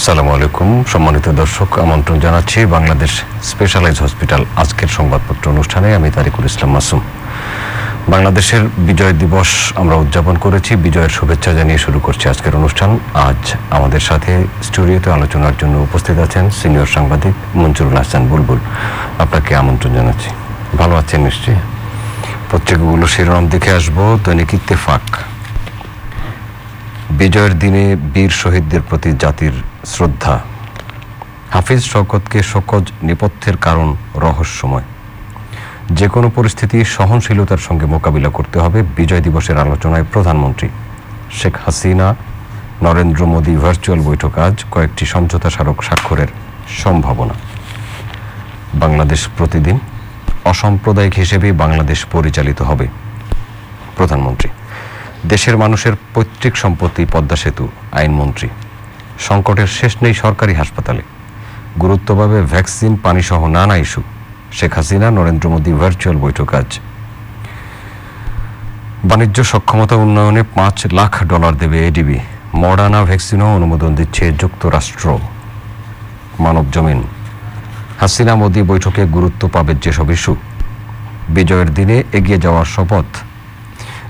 আসসালামু আলাইকুম। সম্মানিত দর্শক, আমন্ত্রণ জানাচ্ছি বাংলাদেশ স্পেশালাইজ হসপিটাল আজকের সংবাদপত্র অনুষ্ঠানে। আমি তারিকুল ইসলাম মাসুম। বাংলাদেশের বিজয় দিবস আমরা উদযাপন করেছি। বিজয়ের শুভেচ্ছা জানিয়ে শুরু করছি আজকের অনুষ্ঠান। আজ আমাদের সাথে স্টুডিওতে আলোচনার জন্য উপস্থিত আছেন সিনিয়র সাংবাদিক মঞ্জুরুল হাসান বুলবুল। আপনাকে আমন্ত্রণ জানাচ্ছি। ভালো আছেন নিশ্চয়ই? পত্রিকাগুলো শিরোনাম দেখে আসব। দৈনিক ইত্তেফাক। বিজয়ের দিনে বীর শহীদদের প্রতি জাতির শ্রদ্ধা। হাফিজ শওকতকে শোকজ নেপথ্যের কারণ রহস্যময়। যে কোনো পরিস্থিতি সহনশীলতার সঙ্গে মোকাবিলা করতে হবে বিজয় দিবসের আলোচনায় প্রধানমন্ত্রী। শেখ হাসিনা, নরেন্দ্র মোদী ভার্চুয়াল বৈঠক আজ কয়েকটি সমঝোতা স্মারক স্বাক্ষরের সম্ভাবনা। বাংলাদেশ প্রতিদিন অসাম্প্রদায়িক হিসেবে বাংলাদেশ পরিচালিত হবে। প্রধানমন্ত্রী, দেশের মানুষের পৈতৃক সম্পত্তি পদ্মা সেতু, আইনমন্ত্রী। সংকটের শেষ নেই সরকারি হাসপাতালে। গুরুত্বভাবে ভ্যাকসিন পানিসহ নানা ইস্যু। শেখ হাসিনা, নরেন্দ্র মোদী ভার্চুয়াল বৈঠক আজ। বাণিজ্য সক্ষমতা উন্নয়নে পাঁচ লাখ ডলার দেবে এডিবি মডার্না ভ্যাকসিনও অনুমোদন দিচ্ছে যুক্তরাষ্ট্র। মানব জমিন। হাসিনা, মোদী বৈঠকে গুরুত্ব পাবে যেসব ইস্যু। বিজয়ের দিনে এগিয়ে যাওয়ার শপথ।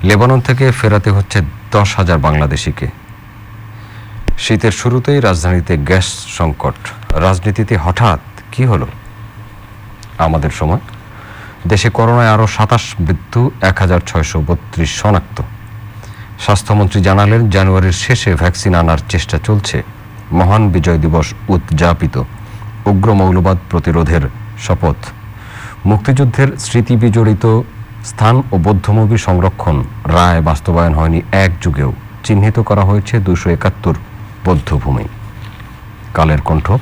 লেবানন থেকে ফেরাতে হচ্ছে দশ হাজার বাংলাদেশিকে। শীতের শুরুতেই রাজধানীতে গ্যাস সংকট। রাজনীতিতে হঠাৎ কি হলো? আমাদের সময়। দেশে করোনায় আরও সাতাশ মৃত্যু, এক হাজার ছয়শো বত্রিশ শনাক্ত। স্বাস্থ্যমন্ত্রী জানালেন, জানুয়ারির শেষে ভ্যাকসিন আনার চেষ্টা চলছে। মহান বিজয় দিবস উদযাপিত। উগ্র মৌলবাদ প্রতিরোধের শপথ। মুক্তিযুদ্ধের স্মৃতি বিজড়িত স্থান ও বৌদ্ধমূর্তি সংরক্ষণ। রায় বাস্তবায়ন হয়নি এক যুগেও চিহ্নিত করা হয়েছে দুশো একাত্তর বৌদ্ধভূমি। কালের কণ্ঠ।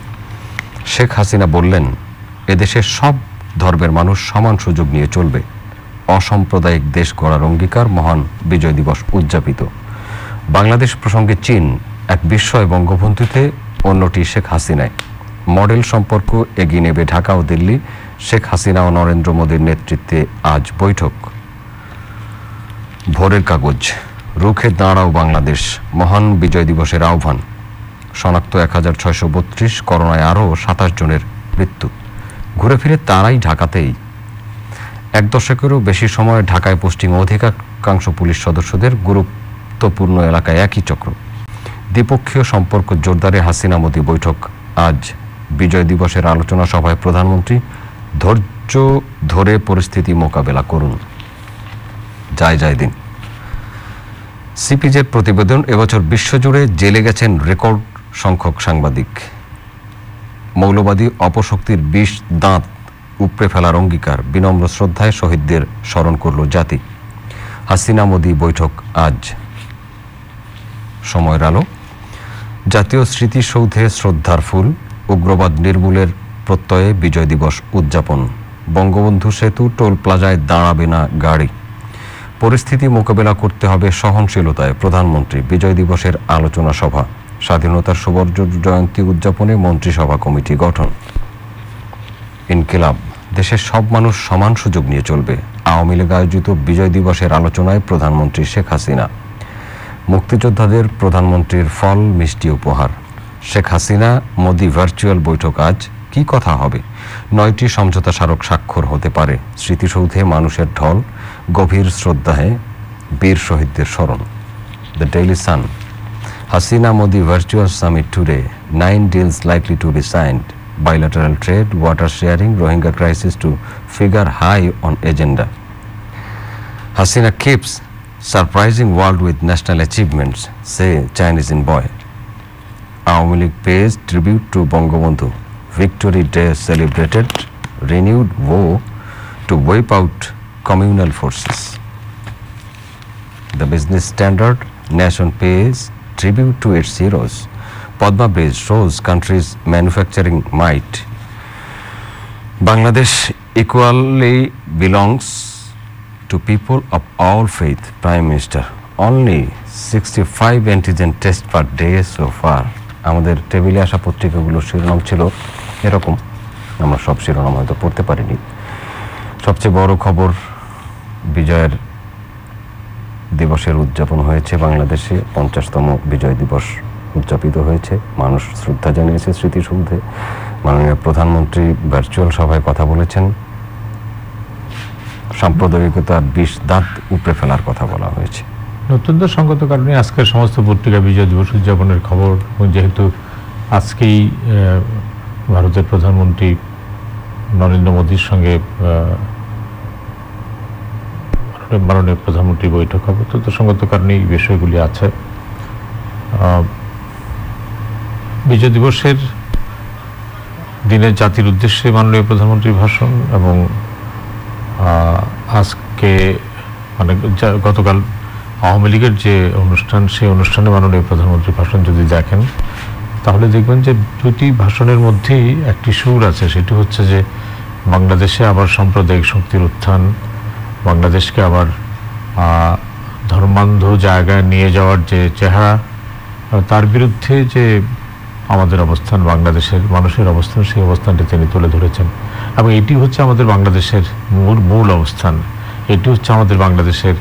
শেখ হাসিনা বললেন এদেশের সব ধর্মের মানুষ সমান সুযোগ নিয়ে চলবে। অসাম্প্রদায়িক দেশ গড়ার অঙ্গীকার মহান বিজয় দিবস উদযাপিত। বাংলাদেশ প্রসঙ্গে চীন এক বিস্ময় বঙ্গবন্ধুতে, অন্যটি শেখ হাসিনায়। মডেল সম্পর্ক এগিয়ে নেবে ঢাকা ও দিল্লি। শেখ হাসিনা ও নরেন্দ্র মোদীর নেতৃত্বে আজ বৈঠক। ভোরের কাগজ। রুখে দাঁড়াও বাংলাদেশ। মহান বিজয় দিবসের আহ্বান। শনাক্ত এক হাজার ছয়শো বত্রিশ, করোনায় আরও সাতাশ জনের মৃত্যু। ঘুরে ফিরে তারাই ঢাকাতেই। এক দশকেরও বেশি সময় ঢাকায় পোস্টিং অধিকাংশ পুলিশ সদস্যদের গুরুত্বপূর্ণ এলাকায় একই চক্র। দ্বিপক্ষীয় সম্পর্ক জোরদারে হাসিনা মোদী বৈঠক। আজ বিজয় দিবসের আলোচনা সভায় প্রধানমন্ত্রী, ধৈর্য ধরে পরিস্থিতি মোকাবেলা করুন। যায় যায় দিন। সিপিজের প্রতিবেদন এবছর বিশ্বজুড়ে জেলে গেছেন রেকর্ড সংখ্যক সাংবাদিক। মৌলবাদী অপশক্তির বিষ দাঁত উপড়ে ফেলার অঙ্গীকার বিনম্র শ্রদ্ধায় শহীদদের স্মরণ করল জাতি। হাসিনা মোদী বৈঠক আজ। সময়ের আলো জাতীয় স্মৃতিসৌধে শ্রদ্ধার ফুল, উগ্রবাদ নির্মূলের প্রত্যয়ে বিজয় দিবস উদযাপন। বঙ্গবন্ধু সেতু টোল প্লাজায় দাঁড়াবে না গাড়ি। পরিস্থিতি মোকাবেলা করতে হবে সহনশীলতায়। প্রধানমন্ত্রী বিজয় দিবসের আলোচনা সভা, স্বাধীনতার সুবর্ণ জয়ন্তী উদযাপনে মন্ত্রিসভা কমিটি গঠন। ইনকিলাব, দেশের সব মানুষ সমান সুযোগ নিয়ে চলবে। আওয়ামী লীগ আয়োজিত বিজয় দিবসের আলোচনায় প্রধানমন্ত্রী শেখ হাসিনা। মুক্তিযোদ্ধাদের প্রধানমন্ত্রীর ফল মিষ্টি উপহার। শেখ হাসিনা, মোদি ভার্চুয়াল বৈঠক আজ, কি কথা হবে? নয়টি সমঝোতা স্মারক স্বাক্ষর হতে পারে। স্মৃতিসৌধে মানুষের ঢল গভীর শ্রদ্ধায় বীর শহীদদের স্মরণ। The Daily Sun Hasina Modi virtual summit today nine deals likely to be signed bilateral trade water sharing Rohingya crisis to figure high on agenda Hasina keeps surprising world with national achievements say Chinese envoy Awami League page tribute to Bangabandhu. Victory day celebrated renewed oath to wipe out communal forces. The business standard nation pays tribute to its heroes. Padma Bridge shows country's manufacturing might. Bangladesh equally belongs to people of all faith, Prime Minister. Only 65 antigen test per day so far. আমাদের টেবিলে আসা পত্রিকাগুলোর শিরোনাম ছিল এরকম আমরা সব শিরোনাম হয়তো পড়তে পারিনি সবচেয়ে বড় খবর বিজয়ের দিবসের উদযাপন হয়েছে বাংলাদেশে। পঞ্চাশতম বিজয় দিবস উদযাপিত হয়েছে। মানুষ শ্রদ্ধা জানিয়েছে স্মৃতিসৌধে মাননীয় প্রধানমন্ত্রী ভার্চুয়াল সভায় কথা বলেছেন। সাম্প্রদায়িকতার বিষ দাঁত উপড়ে ফেলার কথা বলা হয়েছে। অত্যন্ত সঙ্গত কারণে আজকের সমস্ত পত্রিকা বিজয় দিবস উদযাপনের খবর যেহেতু আজকেই ভারতের প্রধানমন্ত্রী নরেন্দ্র মোদীর সঙ্গে মাননীয় প্রধানমন্ত্রী বৈঠক হবে। অত্যন্ত সঙ্গত কারণে এই বিষয়গুলি আছে। বিজয় দিবসের দিনের জাতির উদ্দেশ্যে মাননীয় প্রধানমন্ত্রীর ভাষণ এবং আজকে মানে গতকাল আওয়ামী লীগের যে অনুষ্ঠান, সেই অনুষ্ঠানে মাননীয় প্রধানমন্ত্রী ভাষণ যদি দেখেন, তাহলে দেখবেন যে দুটি ভাষণের মধ্যেই একটি সুর আছে। সেটি হচ্ছে যে বাংলাদেশে আবার সাম্প্রদায়িক শক্তির উত্থান বাংলাদেশকে আবার ধর্মান্ধ জায়গায় নিয়ে যাওয়ার যে চেহারা, তার বিরুদ্ধে যে আমাদের অবস্থান, বাংলাদেশের মানুষের অবস্থান, সেই অবস্থানটি তিনি তুলে ধরেছেন। এবং এটি হচ্ছে আমাদের বাংলাদেশের মূল মূল অবস্থান। এটি হচ্ছে আমাদের বাংলাদেশের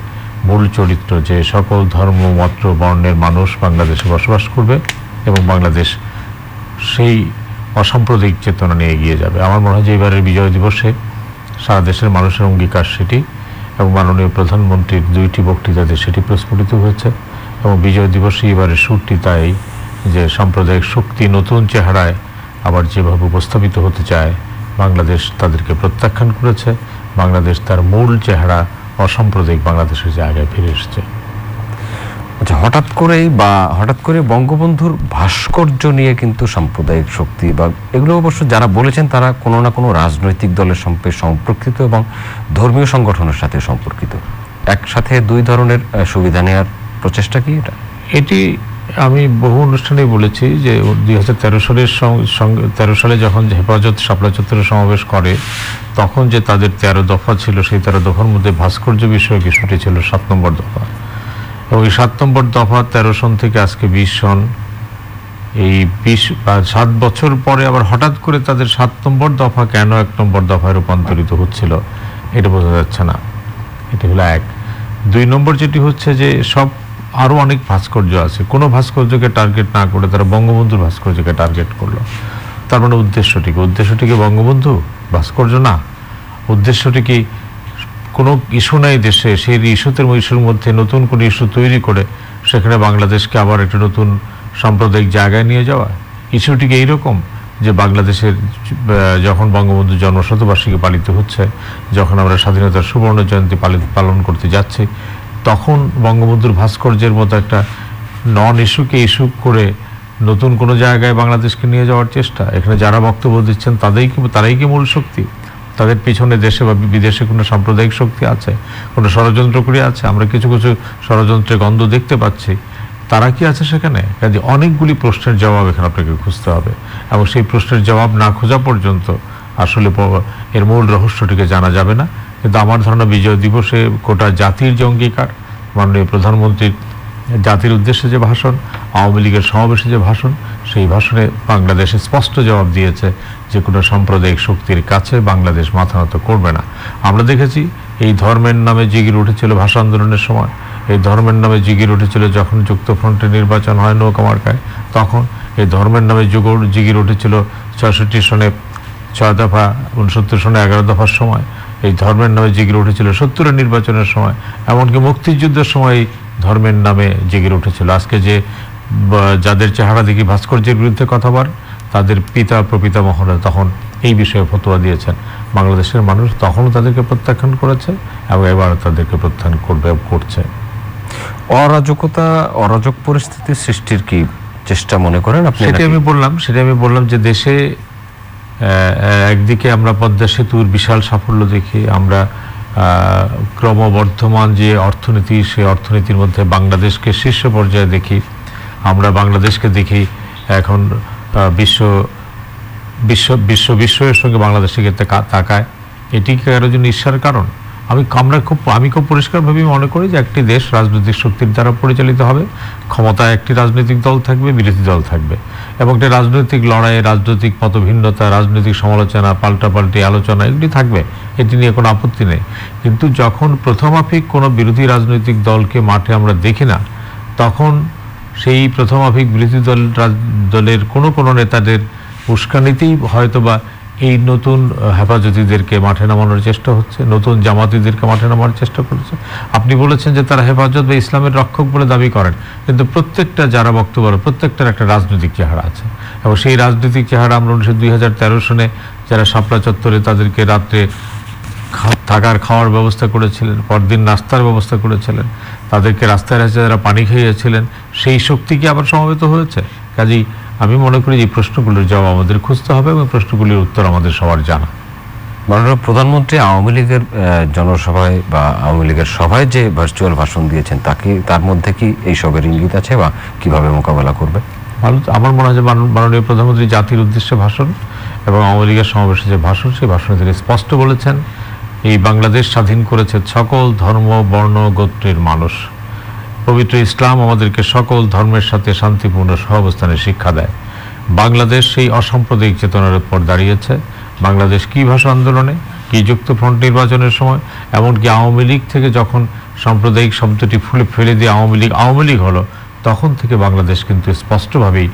মূল চরিত্র যে সকল ধর্ম মত্র বর্ণের মানুষ বাংলাদেশে বসবাস করবে এবং বাংলাদেশ সেই অসাম্প্রদায়িক চেতনা নিয়ে এগিয়ে যাবে। আমার মনে হয় যে এবারের বিজয় দিবসে সারা দেশের মানুষের অঙ্গীকার সেটি এবং মাননীয় প্রধানমন্ত্রীর দুইটি বক্তৃতাতে সেটি প্রস্ফুটিত হয়েছে এবং বিজয় দিবসে এবারের সুরটি তাই যে সাম্প্রদায়িক শক্তি নতুন চেহারায় আবার যেভাবে উপস্থাপিত হতে চায়, বাংলাদেশ তাদেরকে প্রত্যাখ্যান করেছে, বাংলাদেশ তার মূল চেহারা অসাম্প্রদায়িক বাংলাদেশের জায়গায় ফিরে এসেছে। আচ্ছা হঠাৎ করেই বা হঠাৎ করে বঙ্গবন্ধুর ভাস্কর্য নিয়ে কিন্তু সাম্প্রদায়িক শক্তি বা এগুলো অবশ্য যারা বলেছেন তারা কোনো না কোনো রাজনৈতিক দলের সঙ্গে সম্পর্কিত এবং ধর্মীয় সংগঠনের সাথে সম্পর্কিত। একসাথে দুই ধরনের সুবিধা নেওয়ার প্রচেষ্টা কি এটা? এটি আমি বহু অনুষ্ঠানে বলেছি যে দুই হাজার তেরো সালের সঙ্গে তেরো সালে যখন হেফাজত শাপলা চত্বরে সমাবেশ করে, তখন যে তাদের তেরো দফা ছিল, সেই তেরো দফার মধ্যে ভাস্কর্য বিষয়ক ইস্যুটি ছিল সাত নম্বর দফা। এই সাত নম্বর দফা তেরো সন থেকে আজকে বিশ সন। এই বিশ সাত বছর পরে আবার হঠাৎ করে তাদের সাত নম্বর দফা কেন এক নম্বর দফায় রূপান্তরিত হচ্ছিল, এটা বোঝা যাচ্ছে না। এটি হলো এক। দুই নম্বর যেটি হচ্ছে যে সব আরও অনেক ভাস্কর্য আছে। কোনো ভাস্কর্যকে টার্গেট না করে তারা বঙ্গবন্ধুর ভাস্কর্যকে টার্গেট করল। তার মানে উদ্দেশ্যটি কি? উদ্দেশ্যটি কি বঙ্গবন্ধু? ভাস্কর্য না। উদ্দেশ্যটি কি কোনো ইস্যু নাই দেশে। সেই ইস্যুতে ইস্যুর মধ্যে নতুন কোনো ইস্যু তৈরি করে সেখানে বাংলাদেশকে আবার একটা নতুন সাম্প্রদায়িক জায়গায় নিয়ে যাওয়া। ইস্যুটিকে এইরকম যে বাংলাদেশের যখন বঙ্গবন্ধু জন্মশতবার্ষিকী পালিত হচ্ছে, যখন আমরা স্বাধীনতার সুবর্ণ জয়ন্তী পালিত, পালন করতে যাচ্ছি, তখন বঙ্গবন্ধুর ভাস্কর্যের মতো একটা নন ইস্যুকে ইস্যু করে নতুন কোনো জায়গায় বাংলাদেশকে নিয়ে যাওয়ার চেষ্টা। এখানে যারা বক্তব্য দিচ্ছেন, তাদেরই কি, তারাই কি মূল শক্তি? তাদের পিছনে দেশে বা বিদেশে কোনো সাম্প্রদায়িক শক্তি আছে? কোনো ষড়যন্ত্র করে আছে? আমরা কিছু কিছু ষড়যন্ত্রের গন্ধ দেখতে পাচ্ছি। তারা কি আছে সেখানে? কাজে অনেকগুলি প্রশ্নের জবাব এখানে আপনাকে খুঁজতে হবে। এবং সেই প্রশ্নের জবাব না খোঁজা পর্যন্ত আসলে এর মূল রহস্যটিকে জানা যাবে না। কিন্তু আমার ধারণা বিজয় দিবসে গোটা জাতির যে অঙ্গীকার, মাননীয় প্রধানমন্ত্রীর জাতির উদ্দেশ্যে যে ভাষণ, আওয়ামী লীগের সমাবেশে যে ভাষণ, সেই ভাষণে বাংলাদেশে স্পষ্ট জবাব দিয়েছে যে কোনো সাম্প্রদায়িক শক্তির কাছে বাংলাদেশ মাথা নত করবে না। আমরা দেখেছি এই ধর্মের নামে জিগির উঠেছিল ভাষা আন্দোলনের সময়। এই ধর্মের নামে জিগির উঠেছিল যখন যুক্তফ্রন্টের নির্বাচন হয় নৌকামার্কায় তখন এই ধর্মের নামে যুগ জিগির উঠেছিল ছয়ষট্টি সনে ছয় দফা, উনসত্তর সনে এগারো দফার সময়। এই ধর্মের নামে জেগে উঠেছিল সত্তরের নির্বাচনের সময়। এমনকি মুক্তিযুদ্ধের সময় ধর্মের নামে জেগে উঠেছিল। আজকে যে যাদের চেহারা দেখি ভাস্কর্যের বিরুদ্ধে কথা বল তাদের পিতা প্রপিতা মহরা তখন এই বিষয়ে ফতোয়া দিয়েছেন। বাংলাদেশের মানুষ তখনও তাদেরকে প্রত্যাখ্যান করেছে এবং এবার তাদেরকে প্রত্যাখ্যান করবে করছে। অরাজকতা অরাজক পরিস্থিতি সৃষ্টির কি চেষ্টা মনে করেন আপনি সেটা আমি বললাম সেটা আমি বললাম যে দেশে একদিকে আমরা পদ্মা সেতুর বিশাল সাফল্য দেখি আমরা ক্রমবর্ধমান যে অর্থনীতি, সেই অর্থনীতির মধ্যে বাংলাদেশকে শীর্ষ পর্যায়ে দেখি। আমরা বাংলাদেশকে দেখি এখন বিশ্ব বিশ্ব বিশ্ব, বিশ্বের সঙ্গে বাংলাদেশের ক্ষেত্রে তাকায়। এটি কি কারোর জন্য ঈশ্বরের কারণ? আমি আমরা খুব, আমি খুব পরিষ্কারভাবে মনে করি যে একটি দেশ রাজনৈতিক শক্তির দ্বারা পরিচালিত হবে। ক্ষমতায় একটি রাজনৈতিক দল থাকবে, বিরোধী দল থাকবে। এবং একটি রাজনৈতিক লড়াই রাজনৈতিক মতভিন্নতা, রাজনৈতিক সমালোচনা, পাল্টাপাল্টি আলোচনা, এগুলি থাকবে। এটি নিয়ে কোনো আপত্তি নেই। কিন্তু যখন প্রথমাফিক কোনো বিরোধী রাজনৈতিক দলকে মাঠে আমরা দেখি না, তখন সেই প্রথম আফিক বিরোধী দল দলের কোনো কোনো নেতাদের উস্কানিতেই হয়তোবা এই নতুন হেফাজতিদেরকে মাঠে নামানোর চেষ্টা হচ্ছে, নতুন জামাতিদেরকে মাঠে নামানোর চেষ্টা করছে। আপনি বলেছেন যে তারা হেফাজত বা ইসলামের রক্ষক বলে দাবি করেন, কিন্তু প্রত্যেকটা যারা বক্তব্য প্রত্যেকটার একটা রাজনৈতিক চেহারা আছে। এবং সেই রাজনৈতিক চেহারা আমরা উনিশশো দুই সনে যারা শাপলা চত্বরে তাদেরকে রাত্রে থাকার খাওয়ার ব্যবস্থা করেছিলেন, পরদিন নাস্তার ব্যবস্থা করেছিলেন, তাদেরকে রাস্তায় রাস্তায় যারা পানি খাইয়েছিলেন, সেই শক্তি কি আবার সমবেত হয়েছে। কাজেই আমি মনে করি যে এই প্রশ্নগুলোর জবাব আমাদের খুঁজতে হবে এবং প্রশ্নগুলির উত্তর আমাদের সবার জানা। মাননীয় প্রধানমন্ত্রী আওয়ামী লীগের জনসভায় বা আওয়ামী লীগের সভায় যে ভার্চুয়াল ভাষণ দিয়েছেন তাকে তার মধ্যে কি এই সবের ইঙ্গিত আছে বা কীভাবে মোকাবেলা করবে? ভালো আমার মনে হয় যে মাননীয় প্রধানমন্ত্রী জাতির উদ্দেশ্যে ভাষণ এবং আওয়ামী লীগের সমাবেশে যে ভাষণ সেই ভাষণে তিনি স্পষ্ট বলেছেন। এই বাংলাদেশ স্বাধীন করেছে সকল ধর্ম বর্ণ গোত্রের মানুষ। পবিত্র ইসলাম আমাদেরকে সকল ধর্মের সাথে শান্তিপূর্ণ সহাবস্থানের শিক্ষা দেয়। বাংলাদেশ সেই অসাম্প্রদায়িক চেতনার উপর দাঁড়িয়েছে। বাংলাদেশ কি ভাষা আন্দোলনে, কি যুক্ত ফ্রন্ট নির্বাচনের সময়, এমনকি আওয়ামী লীগ থেকে যখন সাম্প্রদায়িক শব্দটি ফুলে ফেলে দিয়ে আওয়ামী লীগ আওয়ামী লীগ হলো, তখন থেকে বাংলাদেশ কিন্তু স্পষ্টভাবেই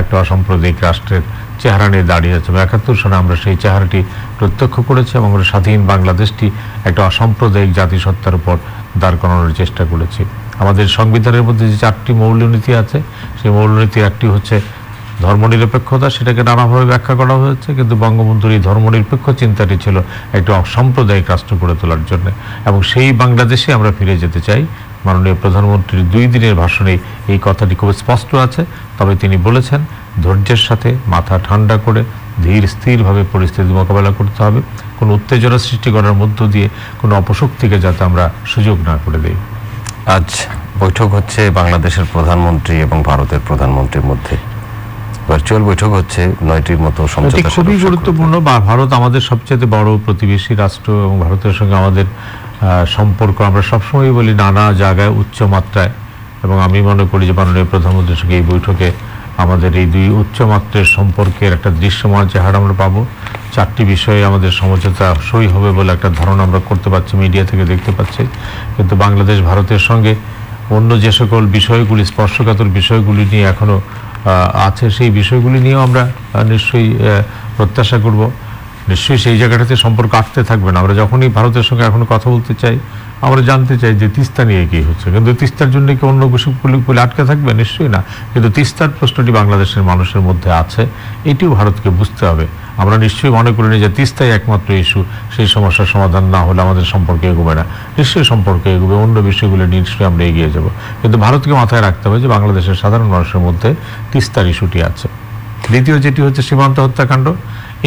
একটা অসাম্প্রদায়িক রাষ্ট্রের চেহারা নিয়ে দাঁড়িয়ে আছে এবং একাত্তর সনে আমরা সেই চেহারাটি প্রত্যক্ষ করেছি এবং আমরা স্বাধীন বাংলাদেশটি একটা অসাম্প্রদায়িক জাতিসত্তার উপর দাঁড় করানোর চেষ্টা করেছি। আমাদের সংবিধানের মধ্যে যে চারটি মৌলনীতি আছে, সেই মৌলনীতির একটি হচ্ছে ধর্মনিরপেক্ষতা, সেটাকে নানাভাবে ব্যাখ্যা করা হয়েছে, কিন্তু বঙ্গবন্ধুর এই ধর্মনিরপেক্ষ চিন্তাটি ছিল একটি অসাম্প্রদায়িক রাষ্ট্র গড়ে তোলার জন্য। এবং সেই বাংলাদেশে আমরা ফিরে যেতে চাই। মাননীয় প্রধানমন্ত্রীর দুই দিনের ভাষণে এই কথাটি খুব স্পষ্ট আছে, তবে তিনি বলেছেন, ধৈর্যের সাথে মাথা ঠান্ডা করে ধীর, স্থিরভাবে পরিস্থিতি মোকাবেলা করতে হবে। কোনো উত্তেজনা সৃষ্টি করার মধ্য দিয়ে কোনো অপশক্তিকে যাতে আমরা সুযোগ না করে দেই। আজ বৈঠক হচ্ছে বাংলাদেশের প্রধানমন্ত্রী এবং ভারতের প্রধানমন্ত্রীর মধ্যে। ভার্চুয়াল বৈঠক হচ্ছে নয়টির মতো সমঝোতা খুবই গুরুত্বপূর্ণ ভারত আমাদের সবচেয়ে বড় প্রতিবেশী রাষ্ট্র এবং ভারতের সঙ্গে আমাদের আহ, সম্পর্ক। আমরা সবসময় বলি নানা জায়গায় উচ্চ মাত্রায়। এবং আমি মনে করি যে মাননীয় প্রধানমন্ত্রীর সঙ্গে এই বৈঠকে আমাদের এই দুই উচ্চমাত্রের সম্পর্কের একটা দৃশ্যমান চেহারা আমরা পাবো। চারটি বিষয়ে আমাদের সমঝোতা সই হবে বলে একটা ধারণা আমরা করতে পারছি, মিডিয়া থেকে দেখতে পাচ্ছি। কিন্তু বাংলাদেশ, ভারতের সঙ্গে অন্য যে সকল বিষয়গুলি, স্পর্শকাতর বিষয়গুলি নিয়ে এখনও আছে, সেই বিষয়গুলি নিয়েও আমরা নিশ্চয়ই প্রত্যাশা করব। নিশ্চয়ই সেই জায়গাটাতে সম্পর্ক আটতে থাকবে না। আমরা যখনই ভারতের সঙ্গে এখন কথা বলতে চাই, আমরা জানতে চাই যে তিস্তা নিয়ে কি হচ্ছে। কিন্তু তিস্তার জন্য কি অন্য বলে আটকে থাকবে? নিশ্চয়ই না। কিন্তু তিস্তার প্রশ্নটি বাংলাদেশের মানুষের মধ্যে আছে, এটিও ভারতকে বুঝতে হবে। আমরা নিশ্চয়ই মনে করি না যে তিস্তাই একমাত্র ইস্যু, সেই সমস্যার সমাধান না হলে আমাদের সম্পর্কে এগোবে না। নিশ্চয়ই সম্পর্কে এগোবে, অন্য বিষয়গুলো নিশ্চয়ই আমরা এগিয়ে যাব। কিন্তু ভারতকে মাথায় রাখতে হবে যে বাংলাদেশের সাধারণ মানুষের মধ্যে তিস্তার ইস্যুটি আছে। দ্বিতীয় যেটি হচ্ছে সীমান্ত হত্যাকাণ্ড।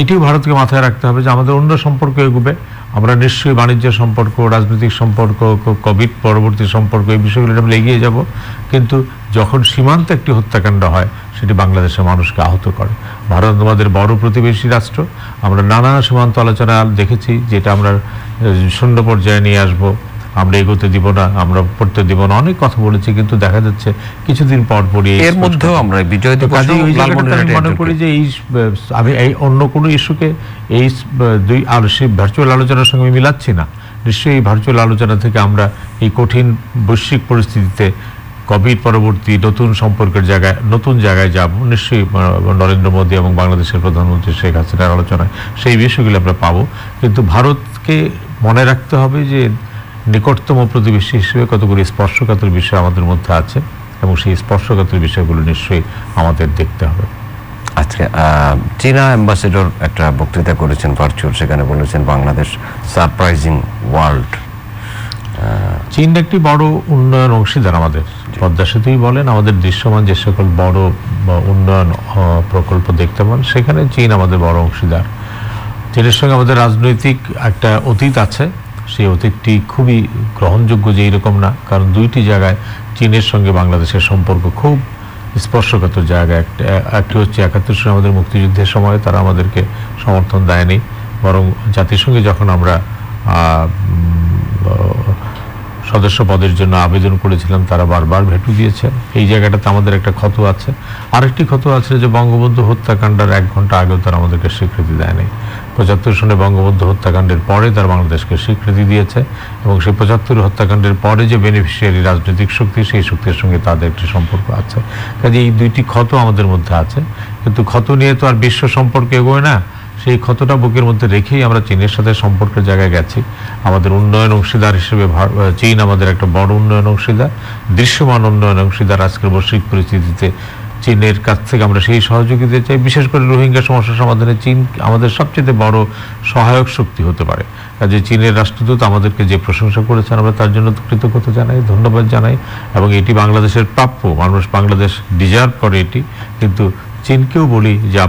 এটিও ভারতকে মাথায় রাখতে হবে যে আমাদের অন্য সম্পর্ক এগোবে। আমরা নিশ্চয়ই বাণিজ্য সম্পর্ক, রাজনৈতিক সম্পর্ক কোভিড পরবর্তী সম্পর্ক এই বিষয়গুলো আমরা এগিয়ে যাব। কিন্তু যখন সীমান্তে একটি হত্যাকাণ্ড হয়, সেটি বাংলাদেশের মানুষকে আহত করে। ভারত আমাদের বড় প্রতিবেশী রাষ্ট্র। আমরা নানা সীমান্ত আলোচনা দেখেছি, যেটা আমরা শূন্য পর্যায়ে নিয়ে আসব। আমরা এগোতে দিব না আমরা পড়তে দিব না। অনেক কথা বলেছি কিন্তু দেখা যাচ্ছে কিছুদিন পর পরই এর মধ্যেও আমরা বিজয় মনে করি যে এই আমি এই অন্য কোনো ইস্যুকে এই দুই সেই ভার্চুয়াল আলোচনার সঙ্গে আমি মিলাচ্ছি না। নিশ্চয়ই এই ভার্চুয়াল আলোচনা থেকে আমরা এই কঠিন বৈশ্বিক পরিস্থিতিতে কোভিড পরবর্তী নতুন সম্পর্কের জায়গায় নতুন জায়গায় যাব। নিশ্চয়ই নরেন্দ্র মোদী এবং বাংলাদেশের প্রধানমন্ত্রী শেখ হাসিনার আলোচনায় সেই বিষয়গুলো আমরা পাবো। কিন্তু ভারতকে মনে রাখতে হবে যে নিকটতম প্রতিবেশী হিসেবে কতগুলি স্পর্শকাতর বিষয় আমাদের মধ্যে আছে এবং সেই স্পর্শকাতর বিষয়গুলো নিশ্চয়ই আমাদের দেখতে হবে। আজকে চীনা অ্যাম্বাসেডর একটা বক্তৃতা করেছেন ভার্চুয়াল সেখানে বলেছেন বাংলাদেশ সারপ্রাইজিং ওয়ার্ল্ড। চীন একটি বড় উন্নয়ন অংশীদার আমাদের। পদ্মা সেতুই বলেন আমাদের দৃশ্যমান যে সকল বড় উন্নয়ন প্রকল্প দেখতে পান সেখানে চীন আমাদের বড় অংশীদার। চীনের সঙ্গে আমাদের রাজনৈতিক একটা অতীত আছে সেই অতীতটি খুবই গ্রহণযোগ্য যে এইরকম না, কারণ দুইটি জায়গায় চীনের সঙ্গে বাংলাদেশের সম্পর্ক খুব স্পর্শকাতর জায়গা। একটা, একটি হচ্ছে একাত্তর সালে আমাদের মুক্তিযুদ্ধের সময় তারা আমাদেরকে সমর্থন দেয়নি, বরং জাতিসংঘে যখন আমরা সদস্য পদের জন্য আবেদন করেছিলাম, তারা বারবার ভেটু দিয়েছেন। এই জায়গাটাতে আমাদের একটা ক্ষত আছে। আরেকটি ক্ষত আছে যে বঙ্গবন্ধু হত্যাকাণ্ডের এক ঘণ্টা আগেও তারা আমাদেরকে স্বীকৃতি দেয়নি। পঁচাত্তর সনে বঙ্গবন্ধু হত্যাকাণ্ডের পরে তারা বাংলাদেশকে স্বীকৃতি দিয়েছে এবং সেই পঁচাত্তর হত্যাকাণ্ডের পরে যে বেনিফিশিয়ারি রাজনৈতিক শক্তি, সেই শক্তির সঙ্গে তাদের একটি সম্পর্ক আছে। কাজে এই দুইটি ক্ষত আমাদের মধ্যে আছে। কিন্তু ক্ষত নিয়ে তো আর বিশ্ব সম্পর্কে এগোয় না। সেই ক্ষতটা বুকের মধ্যে রেখেই আমরা চীনের সাথে সম্পর্কের জায়গায় গেছি। আমাদের উন্নয়ন অংশীদার হিসেবে চীন আমাদের একটা বড় উন্নয়ন অংশীদার, দৃশ্যমান উন্নয়ন অংশীদার আজকের বৈশ্বিক পরিস্থিতিতে চীনের কাছ থেকে আমরা সেই সহযোগিতা চাই। বিশেষ করে রোহিঙ্গা সমস্যা সমাধানে চীন আমাদের সবচেয়ে বড় সহায়ক শক্তি হতে পারে। কাজে চীনের রাষ্ট্রদূত আমাদেরকে যে প্রশংসা করেছেন, আমরা তার জন্য কৃতজ্ঞতা জানাই, ধন্যবাদ জানাই এবং এটি বাংলাদেশের প্রাপ্য। মানুষ বাংলাদেশ ডিজার্ভ করে এটি। কিন্তু চীনকেও বলি যে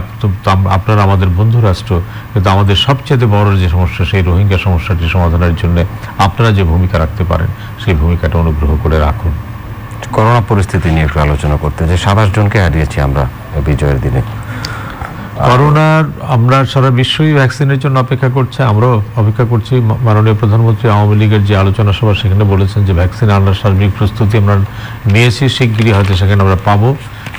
আপনারা আমাদের বন্ধু রাষ্ট্র, কিন্তু আমাদের সবচেয়ে বড় যে সমস্যা, সেই রোহিঙ্গা সমস্যাটি সমাধানের জন্য আপনারা যে ভূমিকা রাখতে পারেন, সেই ভূমিকাটা অনুগ্রহ করে রাখুন। করোনা পরিস্থিতি নিয়ে একটু আলোচনা করতে, যে সাতাশ জনকে হারিয়েছি আমরা বিজয়ের দিনে। করোনার আমরা সারা বিশ্বই ভ্যাকসিনের জন্য অপেক্ষা করছে। আমরাও অপেক্ষা করছি। মাননীয় প্রধানমন্ত্রী আওয়ামী লীগের যে আলোচনা সভা, সেখানে বলেছেন যে ভ্যাকসিন আনার সার্বিক প্রস্তুতি আমরা নিয়েছি, শিগগিরই হয়তো সেখানে আমরা পাবো।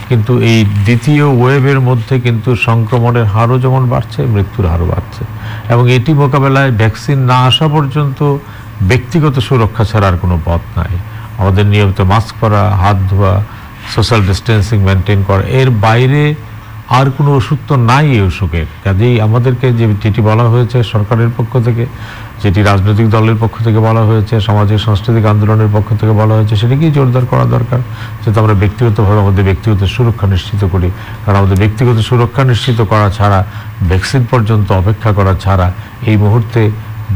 কিন্তু এই দ্বিতীয় ওয়েভের মধ্যে কিন্তু সংক্রমণের হারও যেমন বাড়ছে, মৃত্যুর হারও বাড়ছে। এবং এটি মোকাবেলায় ভ্যাকসিন না আসা পর্যন্ত ব্যক্তিগত সুরক্ষা ছাড়া আর কোনো পথ নাই। আমাদের নিয়মিত মাস্ক পরা, হাত ধোয়া সোশ্যাল ডিস্টেন্সিং মেনটেন করা, এর বাইরে আর কোনো ওষুধ তো নাই এই অসুখের। কাজেই আমাদেরকে যে যেটি বলা হয়েছে সরকারের পক্ষ থেকে, যেটি রাজনৈতিক দলের পক্ষ থেকে বলা হয়েছে, সামাজিক সাংস্কৃতিক আন্দোলনের পক্ষ থেকে বলা হয়েছে, সেটাকেই জোরদার করা দরকার। যাতে আমরা ব্যক্তিগতভাবে আমাদের ব্যক্তিগত সুরক্ষা নিশ্চিত করি, কারণ আমাদের ব্যক্তিগত সুরক্ষা নিশ্চিত করা ছাড়া, ভ্যাকসিন পর্যন্ত অপেক্ষা করা ছাড়া, এই মুহূর্তে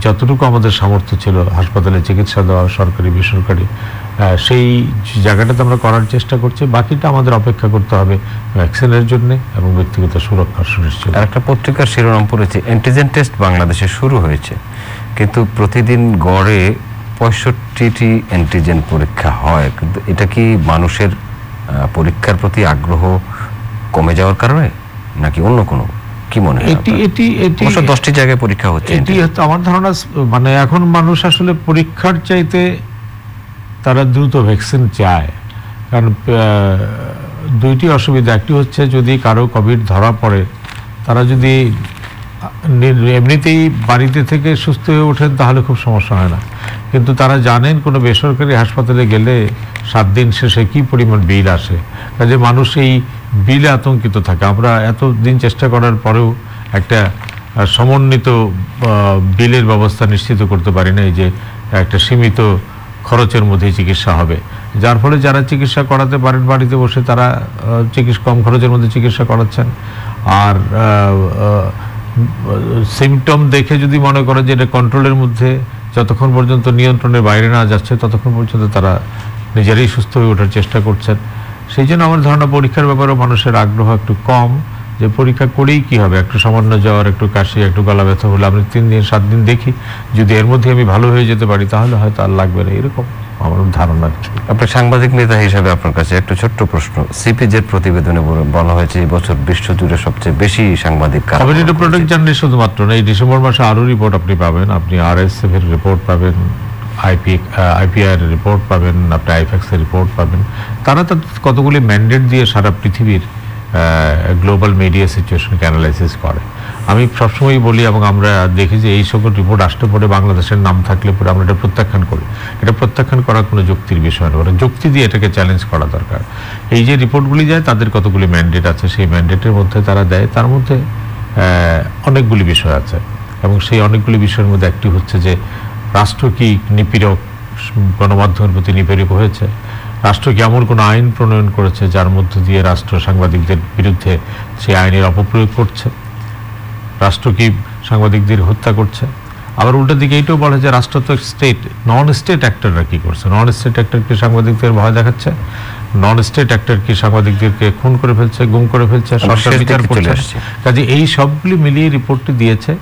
যতটুকু আমাদের সামর্থ্য ছিল, হাসপাতালে চিকিৎসা দেওয়া সরকারি, বেসরকারি সেই জায়গাটাতে আমরা করার চেষ্টা করছি। বাকিটা আমাদের অপেক্ষা করতে হবে ভ্যাকসিনের জন্য এবং ব্যক্তিগত সুরক্ষা সুনিশ্চিত। আর একটা পত্রিকার শিরোনাম পড়েছে অ্যান্টিজেন টেস্ট বাংলাদেশে শুরু হয়েছে। কিন্তু প্রতিদিন গড়ে পঁয়ষট্টিটি অ্যান্টিজেন পরীক্ষা হয়। কিন্তু এটা কি মানুষের পরীক্ষার প্রতি আগ্রহ কমে যাওয়ার কারণে নাকি অন্য কোনো? কি মনে হয় এটি এটি এটি অবশ্য দশটি জায়গায় পরীক্ষা হচ্ছে এটি হচ্ছে আমার ধারণা মানে এখন মানুষ আসলে পরীক্ষার চাইতে তারা দ্রুত ভ্যাকসিন চায়। কারণ দুইটি অসুবিধা। একটি হচ্ছে যদি কারও কোভিড ধরা পড়ে, তারা যদি এমনিতেই বাড়িতে থেকে সুস্থ হয়ে ওঠেন, তাহলে খুব সমস্যা হয় না। কিন্তু তারা জানেন কোনো বেসরকারি হাসপাতালে গেলে সাত দিন শেষে কি পরিমাণ বিল আসে। কাজে মানুষ এই বিলে আতঙ্কিত থাকে। আমরা এত দিন চেষ্টা করার পরেও একটা সমন্বিত বিলের ব্যবস্থা নিশ্চিত করতে পারি না এই যে একটা সীমিত খরচের মধ্যে চিকিৎসা হবে। যার ফলে যারা চিকিৎসা করাতে পারেন, বাড়িতে বসে তারা চিকিৎসা, কম খরচের মধ্যে চিকিৎসা করাচ্ছেন। আর সিমটম দেখে যদি মনে করে যে এটা কন্ট্রোলের মধ্যে যতক্ষণ পর্যন্ত নিয়ন্ত্রণের বাইরে না যাচ্ছে, ততক্ষণ পর্যন্ত তারা নিজেরাই সুস্থ হয়ে ওঠার চেষ্টা করছেন। সেই জন্য আমার ধারণা, পরীক্ষার ব্যাপারেও মানুষের আগ্রহ একটু কম। যে পরীক্ষা করেই কি হবে? একটু সামান্য জ্বর একটু কাশি একটু গলা ব্যথা হলে আমি তিন দিন সাত দিন দেখি। যদি এর মধ্যে আমি ভালো হয়ে যেতে পারি তাহলে হয়তো আর লাগবে না। এরকম আমার ধারণা আপনার সাংবাদিক নেতা হিসেবে আপনার কাছে একটু ছোট্ট প্রশ্ন। সিপিজের প্রতিবেদনে বলা হয়েছে এই বছর বিশ্বজুড়ে সবচেয়ে বেশি সাংবাদিক কমিউনিটি। প্রোটেক্ট জার্নি শুধুমাত্র না এই ডিসেম্বর মাসে আরও রিপোর্ট আপনি পাবেন। আপনি আরএসএফ এর রিপোর্ট পাবেন আইপি আইপিআর রিপোর্ট পাবেন আপনি আইফ্যাক্স এর রিপোর্ট পাবেন। তারা তো কতগুলি ম্যান্ডেট দিয়ে সারা পৃথিবীর গ্লোবাল মিডিয়া সিচুয়েশনকে অ্যানালাইসিস করে। আমি সবসময়ই বলি এবং আমরা দেখি যে এই সকল রিপোর্ট আসতে পরে বাংলাদেশের নাম থাকলে পরে আমরা এটা প্রত্যাখ্যান করি। এটা প্রত্যাখ্যান করার কোনো যুক্তির বিষয় ওরা যুক্তি দিয়ে এটাকে চ্যালেঞ্জ করা দরকার। এই যে রিপোর্টগুলি যায়, তাদের কতগুলি ম্যান্ডেট আছে, সেই ম্যান্ডেটের মধ্যে তারা দেয়। তার মধ্যে অনেকগুলি বিষয় আছে এবং সেই অনেকগুলি বিষয়ের মধ্যে একটি হচ্ছে যে, রাষ্ট্র কি নিপীড়ক গণমাধ্যমের প্রতি নিপীড়ক হয়েছে? রাষ্ট্র কি এমন কোনো আইন প্রণয়ন করেছে যার মধ্য দিয়ে রাষ্ট্র সাংবাদিকদের বিরুদ্ধে সেই আইনের অপপ্রয়োগ করছে? রাষ্ট্র কি সাংবাদিকদের হত্যা করছে? আবার উল্টো দিকে এইটাও বলে যে রাষ্ট্র তো স্টেট নন স্টেট অ্যাক্টররা কি করছে? নন স্টেট অ্যাক্টর কি সাংবাদিকদের ভয় দেখাচ্ছে? নন স্টেট অ্যাক্টর কি সাংবাদিকদেরকে খুন করে ফেলছে গুম করে ফেলছে আমার সরকার বিচার করছে? কাজে এই সবগুলি মিলিয়ে রিপোর্টটি দিয়েছে।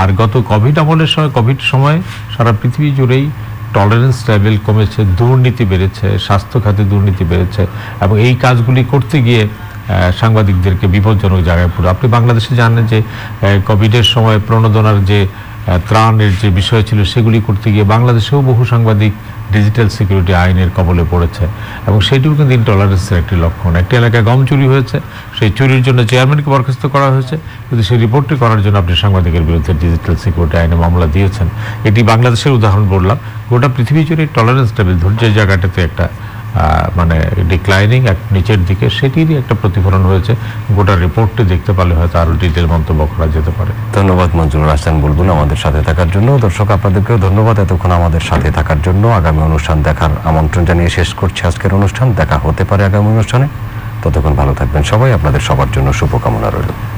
আর গত কোভিড আমলের সময় কোভিড সময় সারা পৃথিবী জুড়েই টলারেন্স লেভেল কমেছে, দুর্নীতি বেড়েছে, স্বাস্থ্য খাতে দুর্নীতি বেড়েছে এবং এই কাজগুলি করতে গিয়ে সাংবাদিকদেরকে বিপজ্জনক জায়গায় পড়ে আপনি বাংলাদেশে জানেন যে কোভিডের সময় প্রণোদনার যে ত্রাণের যে বিষয় ছিল সেগুলি করতে গিয়ে বাংলাদেশেও বহু সাংবাদিক ডিজিটাল সিকিউরিটি আইনের কবলে পড়েছে এবং সেটিও কিন্তু ইনটলারেন্সের একটি লক্ষণ। একটি এলাকায় গম চুরি হয়েছে, সেই চুরির জন্য চেয়ারম্যানকে বরখাস্ত করা হয়েছে, কিন্তু সেই রিপোর্টটি করার জন্য আপনি সাংবাদিকের বিরুদ্ধে ডিজিটাল সিকিউরিটি আইনে মামলা দিয়েছেন। এটি বাংলাদেশের উদাহরণ বললাম, গোটা পৃথিবী জুড়ে টলারেন্স টেবিল ধৈর্যের জায়গাটাতে একটা মানে ডিক্লাইনিং এক নিচের দিকে, সেটিরই একটা প্রতিফলন হয়েছে গোটা রিপোর্টটি দেখতে পারলে হয়তো আরও ডিটেল মন্তব্য করা যেতে পারে। ধন্যবাদ মঞ্জুর হাসান বুলবুল আমাদের সাথে থাকার জন্য। দর্শক, আপনাদেরকেও ধন্যবাদ এতক্ষণ আমাদের সাথে থাকার জন্য। আগামী অনুষ্ঠান দেখার আমন্ত্রণ জানিয়ে শেষ করছি আজকের অনুষ্ঠান। দেখা হতে পারে আগামী অনুষ্ঠানে। ততক্ষণ ভালো থাকবেন সবাই। আপনাদের সবার জন্য শুভকামনা রইল।